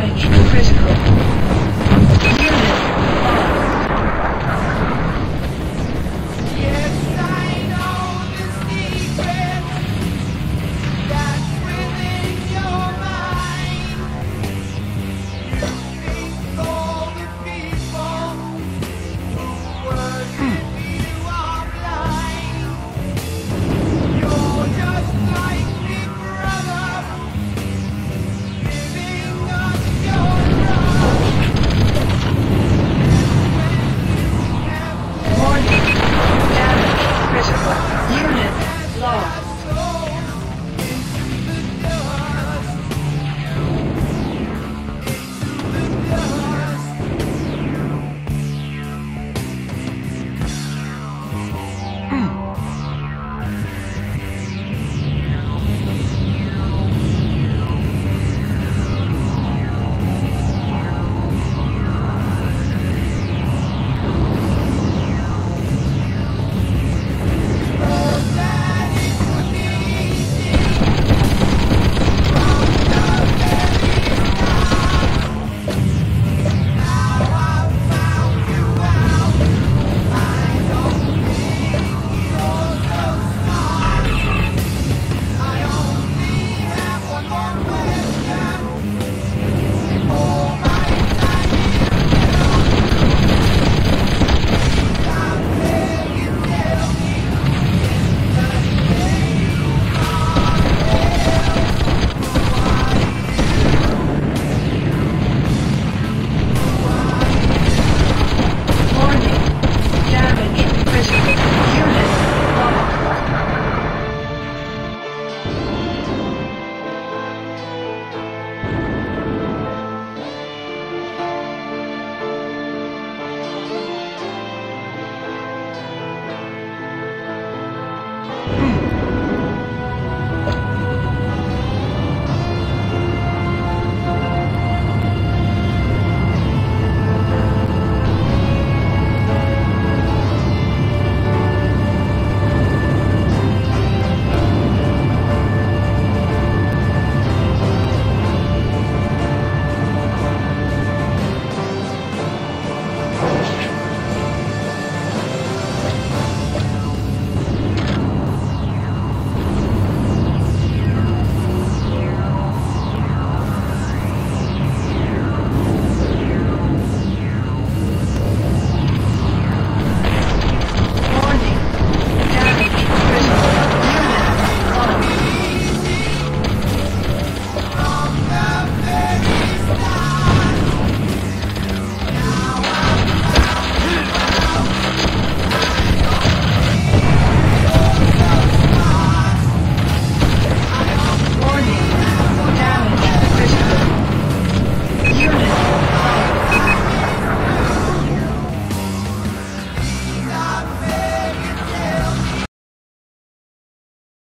damage.